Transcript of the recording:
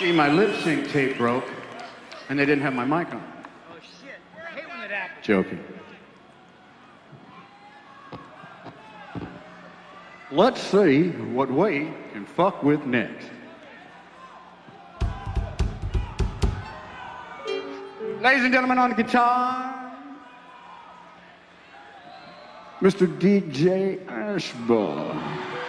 See, my lip sync tape broke, and they didn't have my mic on. Oh shit! I hate when it happens. Joking. Let's see what we can fuck with next. Ladies and gentlemen, on the guitar, Mr. DJ Ashba.